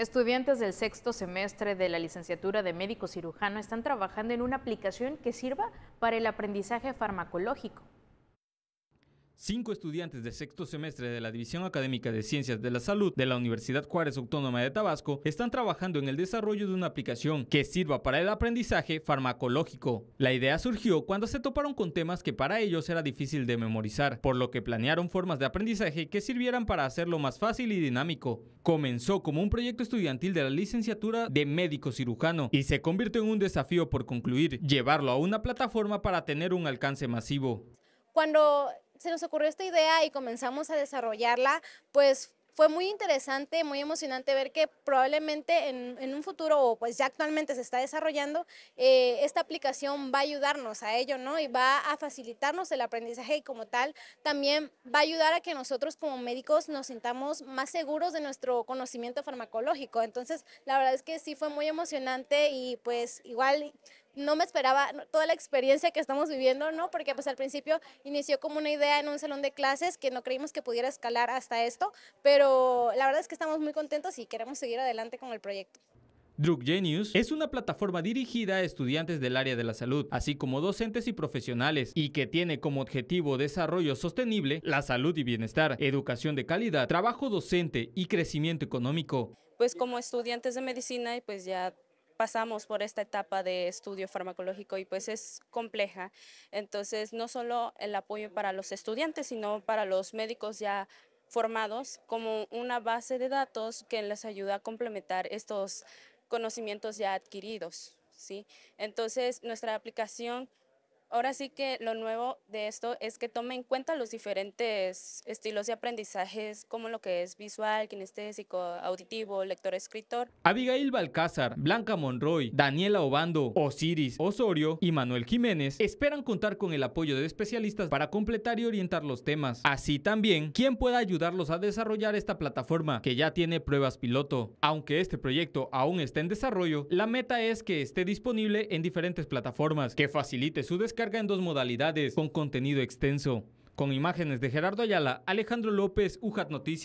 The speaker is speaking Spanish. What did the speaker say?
Estudiantes del sexto semestre de la licenciatura de médico cirujano están trabajando en una aplicación que sirva para el aprendizaje farmacológico. Cinco estudiantes de sexto semestre de la División Académica de Ciencias de la Salud de la Universidad Juárez Autónoma de Tabasco están trabajando en el desarrollo de una aplicación que sirva para el aprendizaje farmacológico. La idea surgió cuando se toparon con temas que para ellos era difícil de memorizar, por lo que planearon formas de aprendizaje que sirvieran para hacerlo más fácil y dinámico. Comenzó como un proyecto estudiantil de la licenciatura de médico cirujano y se convirtió en un desafío por concluir, llevarlo a una plataforma para tener un alcance masivo. Cuando se nos ocurrió esta idea y comenzamos a desarrollarla, pues fue muy interesante, muy emocionante ver que probablemente en, un futuro, o pues ya actualmente se está desarrollando, eh, esta aplicación va a ayudarnos a ello, ¿no? Y va a facilitarnos el aprendizaje y como tal, también va a ayudar a que nosotros como médicos nos sintamos más seguros de nuestro conocimiento farmacológico. Entonces, la verdad es que sí fue muy emocionante y pues igual no me esperaba toda la experiencia que estamos viviendo, ¿no? Porque pues al principio inició como una idea en un salón de clases que no creímos que pudiera escalar hasta esto, pero la verdad es que estamos muy contentos y queremos seguir adelante con el proyecto. Drug Genius es una plataforma dirigida a estudiantes del área de la salud, así como docentes y profesionales, y que tiene como objetivo desarrollo sostenible, la salud y bienestar, educación de calidad, trabajo docente y crecimiento económico. Pues como estudiantes de medicina, pues ya pasamos por esta etapa de estudio farmacológico y pues es compleja. Entonces, no solo el apoyo para los estudiantes, sino para los médicos ya formados como una base de datos que les ayuda a complementar estos conocimientos ya adquiridos. ¿sí? Entonces, nuestra aplicación Ahora sí que lo nuevo de esto es que tome en cuenta los diferentes estilos de aprendizajes, como lo que es visual, kinestésico, auditivo, lector-escritor. Abigail Balcázar, Blanca Monroy, Daniela Obando, Osiris Osorio y Manuel Jiménez esperan contar con el apoyo de especialistas para completar y orientar los temas. Así también, quien pueda ayudarlos a desarrollar esta plataforma que ya tiene pruebas piloto. Aunque este proyecto aún está en desarrollo, la meta es que esté disponible en diferentes plataformas, que facilite su descarga carga en dos modalidades, con contenido extenso. Con imágenes de Gerardo Ayala, Alejandro López, UJAT Noticias.